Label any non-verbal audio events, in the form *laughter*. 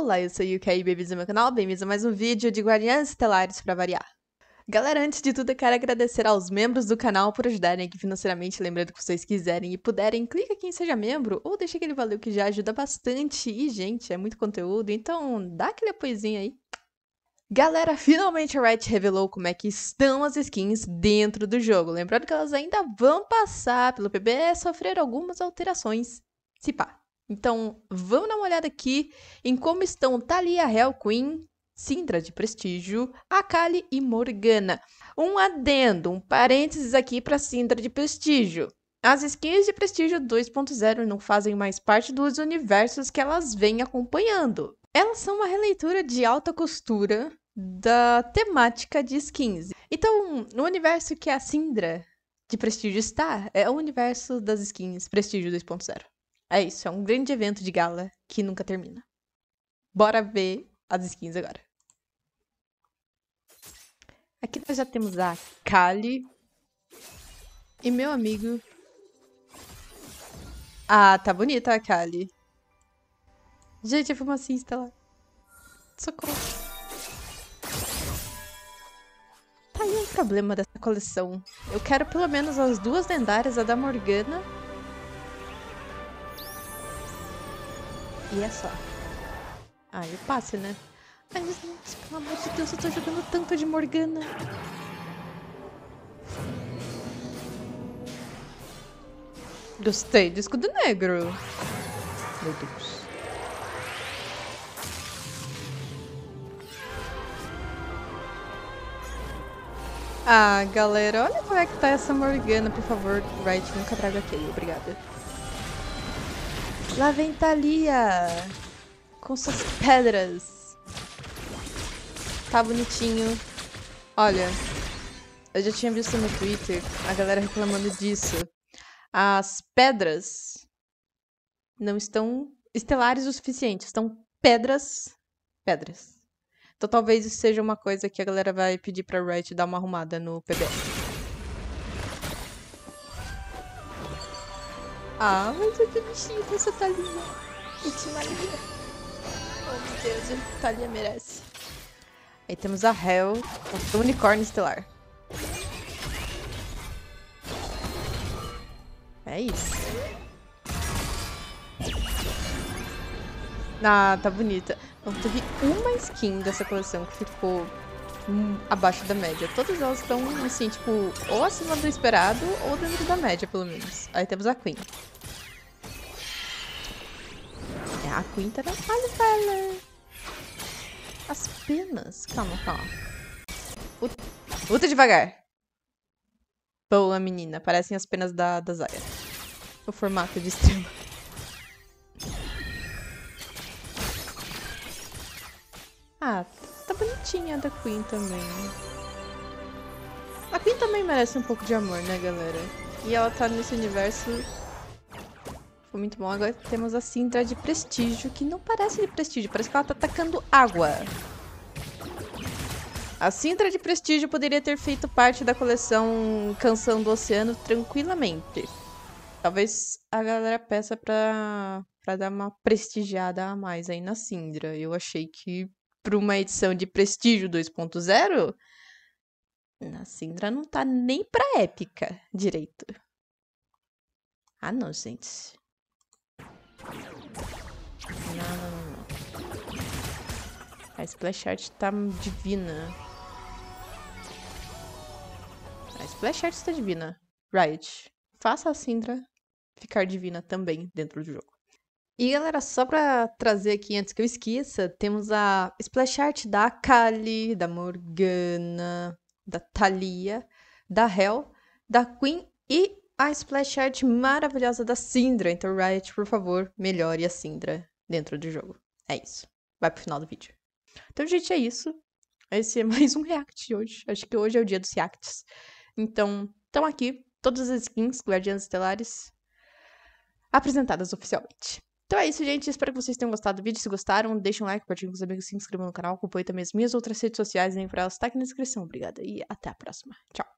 Olá, eu sou Yuka e bem-vindos ao meu canal, bem-vindos a mais um vídeo de Guardiães Estelares pra variar. Galera, antes de tudo eu quero agradecer aos membros do canal por ajudarem aqui financeiramente, lembrando que vocês quiserem e puderem, clica aqui em Seja Membro ou deixa aquele valeu que já ajuda bastante. E, gente, é muito conteúdo, então dá aquele apoiozinho aí. Galera, finalmente a Riot revelou como é que estão as skins dentro do jogo. Lembrando que elas ainda vão passar pelo PBE e sofrer algumas alterações, se pá. Então, vamos dar uma olhada aqui em como estão Thalia Hell Queen, Sindra de Prestígio, Akali e Morgana. Um adendo, um parênteses aqui para Sindra de Prestígio. As skins de Prestígio 2.0 não fazem mais parte dos universos que elas vêm acompanhando. Elas são uma releitura de alta costura da temática de skins. Então, no universo que a Sindra de Prestígio está, é o universo das skins Prestígio 2.0. É isso, é um grande evento de gala que nunca termina. Bora ver as skins agora. Aqui nós já temos a Kali. E meu amigo. Ah, tá bonita a Kali. Gente, a fumacinha está lá. Socorro. Tá aí um problema dessa coleção. Eu quero pelo menos as duas lendárias, a da Morgana E é só. Ah, eu passe, né? Ai, gente, pelo amor de Deus, eu tô jogando tanto de Morgana. Gostei do escudo negro. Meu Deus. Ah, galera, olha como é que tá essa Morgana, por favor. Right, nunca traga aquele, obrigada. Lá vem Thalia! Com suas *laughs* pedras. Tá bonitinho. Olha, eu já tinha visto no Twitter a galera reclamando disso. As pedras não estão estelares o suficiente. Estão pedras. Pedras. Então talvez isso seja uma coisa que a galera vai pedir pra Riot dar uma arrumada no PBS. Ah, mas olha que bichinho essa Thalia. Itimalia. Oh, meu Deus, a Thalia merece. Aí temos a Hell, o unicórnio estelar. É isso. Ah, tá bonita. Então, teve uma skin dessa coleção que ficou abaixo da média. Todas elas estão, assim, tipo, ou acima do esperado ou dentro da média, pelo menos. Aí temos a Queen. É, a Queen tá na dela. As penas. Calma, calma. Luta devagar. Boa, menina. Parecem as penas da, da Zaya. O formato de estrela. *laughs* Ah, bonitinha da Queen também. A Queen também merece um pouco de amor, né, galera? E ela tá nesse universo foi muito bom. Agora temos a Sintra de prestígio, que não parece de prestígio, parece que ela tá atacando água. A Sintra de prestígio poderia ter feito parte da coleção Canção do Oceano tranquilamente. Talvez a galera peça pra, pra dar uma prestigiada a mais aí na Sindra. Eu achei que pra uma edição de prestígio 2.0, na Sindra não tá nem pra épica direito. Ah não, gente. Não, não, não. A splash art tá divina. A splash art está divina. Riot, faça a Syndra ficar divina também dentro do jogo. E galera, só pra trazer aqui antes que eu esqueça, temos a splash art da Kali, da Morgana, da Thalia, da Hel, da Queen e a splash art maravilhosa da Syndra. Então, Riot, por favor, melhore a Syndra dentro do jogo. É isso. Vai pro final do vídeo. Então, gente, é isso. Esse é *laughs* mais um react hoje. Acho que hoje é o dia dos reacts. Então, estão aqui todas as skins Guardiãs Estelares apresentadas oficialmente. Então é isso, gente. Espero que vocês tenham gostado do vídeo. Se gostaram, deixem um like, compartilhem com os amigos, se inscrevam no canal, acompanhem também as minhas outras redes sociais, lembra elas, tá aqui na descrição. Obrigada e até a próxima. Tchau.